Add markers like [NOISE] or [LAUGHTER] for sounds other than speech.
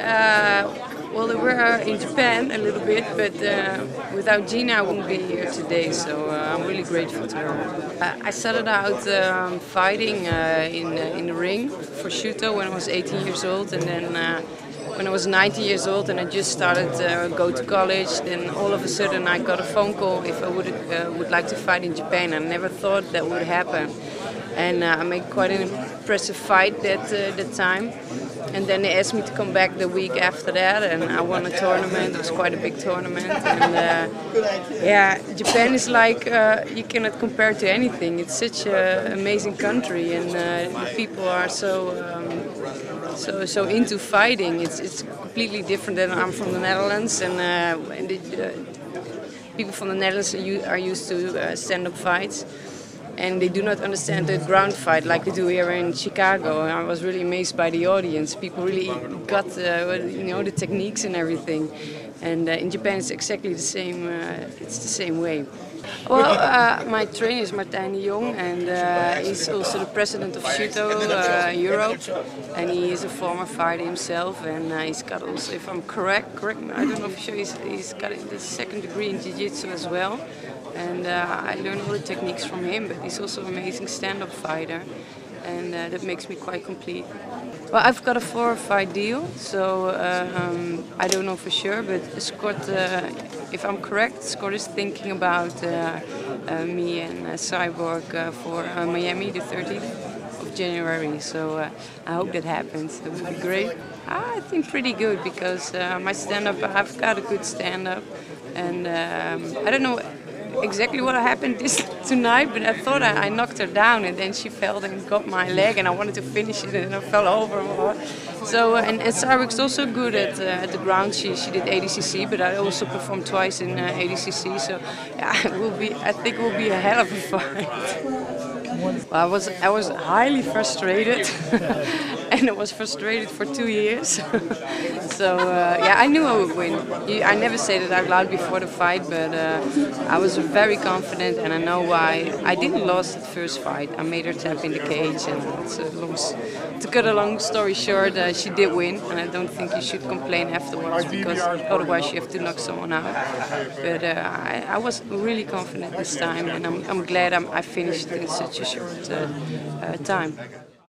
Uh, well, we were in Japan a little bit, but uh, without Gina, I wouldn't be here today. So uh, I'm really grateful to her. Uh, I started out um, fighting uh, in in the ring for Shooto when I was 18 years old, and then uh, when I was 19 years old and I just started to go to college, then all of a sudden I got a phone call if I would uh, would like to fight in Japan. I never thought that would happen, and uh, I made quite an impressive fight that uh, that time. And then they asked me to come back the week after that, and I won a tournament. It was quite a big tournament, and uh, yeah, Japan is like uh, you cannot compare to anything. It's such an amazing country, and uh, the people are so. Um, so so into fighting. It's it's completely different than I'm from the Netherlands, and, uh, and the, uh, people from the Netherlands are, used to uh, stand-up fights, and they do not understand the ground fight like they do here in Chicago. I was really amazed by the audience. People really got uh, you know the techniques and everything, and uh, in Japan it's exactly the same. Uh, it's the same way. Well, uh, my trainer is Martijn de Jong, and uh, he's also the president of Shooto uh, Europe, and he is a former fighter himself, and uh, he's got also, if I'm correct, correct, I don't know for sure, he's, he's got the second degree in Jiu-Jitsu as well, and uh, I learned all the techniques from him, but he's also an amazing stand-up fighter and uh, that makes me quite complete. Well, I've got a four or five deal, so uh, um, I don't know for sure, but Scott, uh, if I'm correct, Scott is thinking about uh, uh, me and uh, Cyborg for Miami the 30th of January, so I hope that happens. It would be great. I think pretty good because my stand-up, I've got a good stand-up, and um, I don't know exactly what happened this [LAUGHS] tonight, but I thought I, I, knocked her down, and then she fell and got my leg, and I wanted to finish it, and I fell over. So, uh, and, and Sarik's also good at, uh, at the ground. She she did ADCC, but I also performed twice in uh, ADCC. So, [LAUGHS] yeah, it will be. I think it will be a hell of a fight. I was I was highly frustrated, [LAUGHS] and I was frustrated for two years. [LAUGHS] so uh, yeah, I knew I would win. I never said it out loud before the fight, but uh, I was very confident, and I know why. I didn't lose the first fight. I made her tap in the cage, and long, to cut a long story short, uh, she did win, and I don't think you should complain afterwards because otherwise you have to knock someone out. But uh, I, I, was really confident this time, and I'm, I'm glad I'm, I finished in such a short uh, uh, time.